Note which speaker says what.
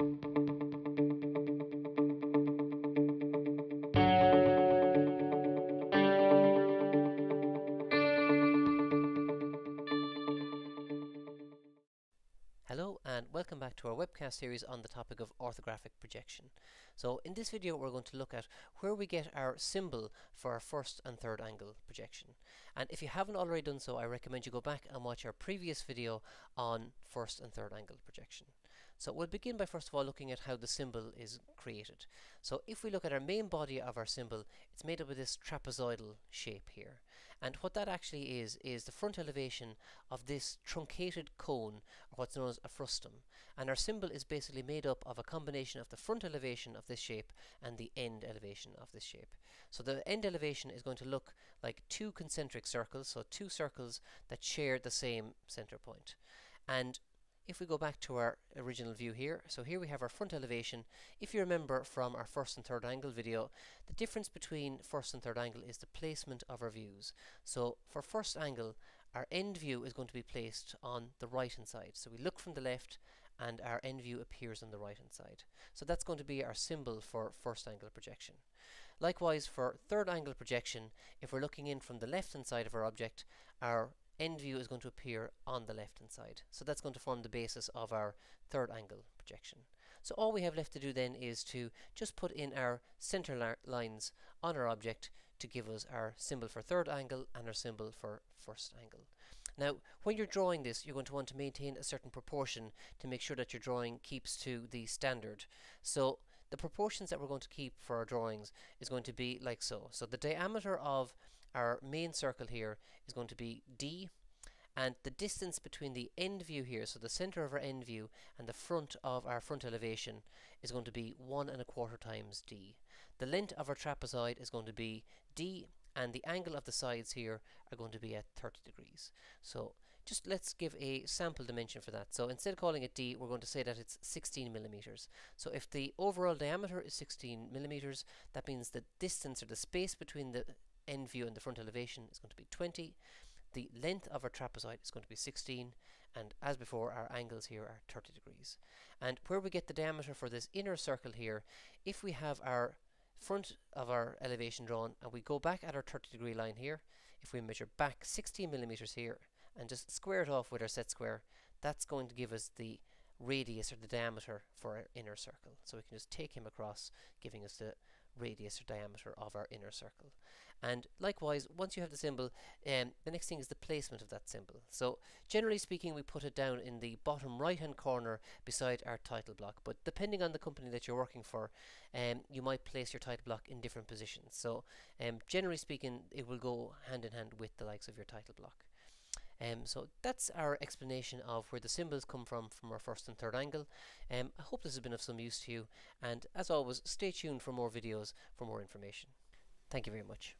Speaker 1: Hello and welcome back to our webcast series on the topic of orthographic projection. So in this video we're going to look at where we get our symbol for our first and third angle projection. And if you haven't already done so I recommend you go back and watch our previous video on first and third angle projection. So we'll begin by first of all looking at how the symbol is created. So if we look at our main body of our symbol, it's made up of this trapezoidal shape here. And what that actually is, is the front elevation of this truncated cone, or what's known as a frustum. And our symbol is basically made up of a combination of the front elevation of this shape and the end elevation of this shape. So the end elevation is going to look like two concentric circles, so two circles that share the same center point. And if we go back to our original view here, so here we have our front elevation. If you remember from our first and third angle video, the difference between first and third angle is the placement of our views. So for first angle, our end view is going to be placed on the right hand side. So we look from the left and our end view appears on the right hand side. So that's going to be our symbol for first angle projection. Likewise for third angle projection, if we're looking in from the left hand side of our object, our end view is going to appear on the left hand side. So that's going to form the basis of our third angle projection. So all we have left to do then is to just put in our center lines on our object to give us our symbol for third angle and our symbol for first angle. Now when you're drawing this you're going to want to maintain a certain proportion to make sure that your drawing keeps to the standard. So the proportions that we're going to keep for our drawings is going to be like so. So the diameter of our main circle here is going to be d and the distance between the end view here, so the center of our end view and the front of our front elevation is going to be one and a quarter times d. The length of our trapezoid is going to be d and the angle of the sides here are going to be at 30 degrees. So just let's give a sample dimension for that. So instead of calling it d, we're going to say that it's 16 millimeters. So if the overall diameter is 16 millimeters, that means the distance or the space between the end view and the front elevation is going to be 20 the length of our trapezoid is going to be 16 and as before our angles here are 30 degrees and where we get the diameter for this inner circle here if we have our front of our elevation drawn and we go back at our 30 degree line here if we measure back 16 millimeters here and just square it off with our set square that's going to give us the radius or the diameter for our inner circle. So we can just take him across, giving us the radius or diameter of our inner circle. And likewise, once you have the symbol, um, the next thing is the placement of that symbol. So generally speaking, we put it down in the bottom right hand corner beside our title block. But depending on the company that you're working for, um, you might place your title block in different positions. So um, generally speaking, it will go hand in hand with the likes of your title block. Um, so that's our explanation of where the symbols come from from our first and third angle. Um, I hope this has been of some use to you and as always stay tuned for more videos for more information. Thank you very much.